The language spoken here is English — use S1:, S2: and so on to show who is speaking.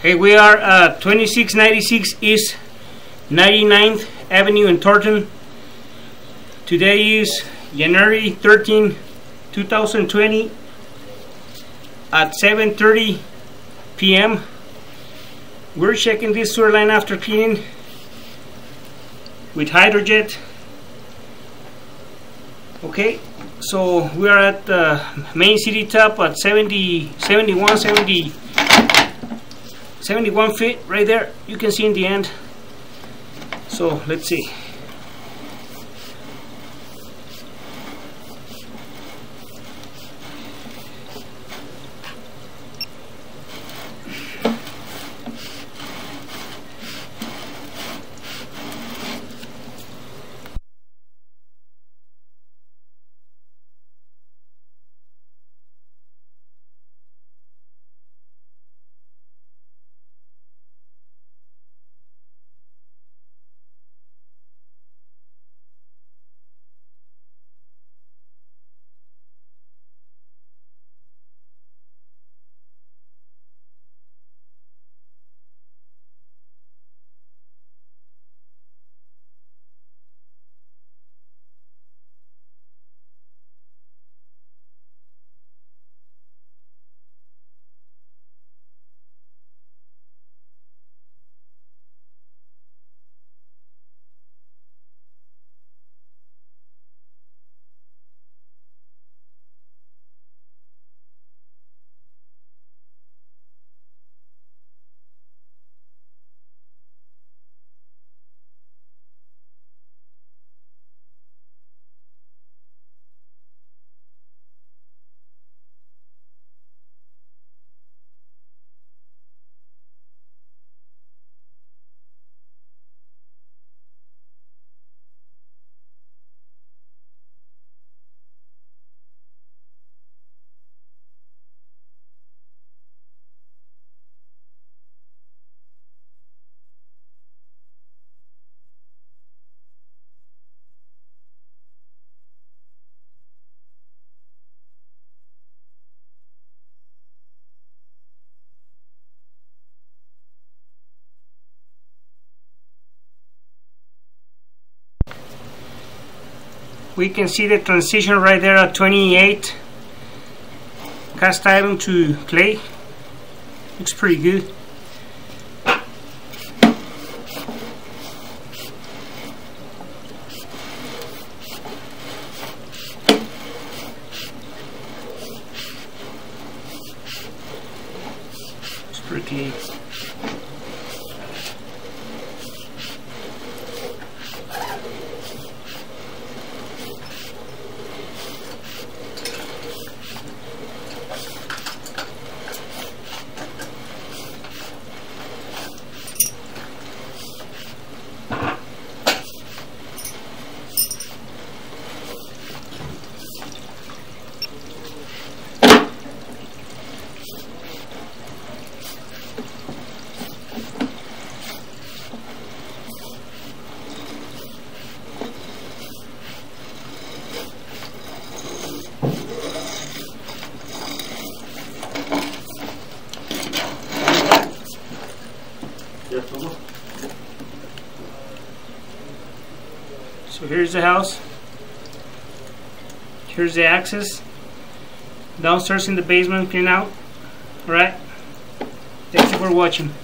S1: Hey, we are uh, at 2696 East 99th Avenue in Thornton. Today is January 13, 2020 at 7.30 p.m. We're checking this sewer line after cleaning with Hydrojet. Okay, so we are at the main city top at 70, 71, 70, 71 feet right there. You can see in the end. So let's see. We can see the transition right there at 28 cast iron to clay. Looks pretty good. Pretty So here's the house. Here's the access. Downstairs in the basement, clean out. Alright. Thank you for watching.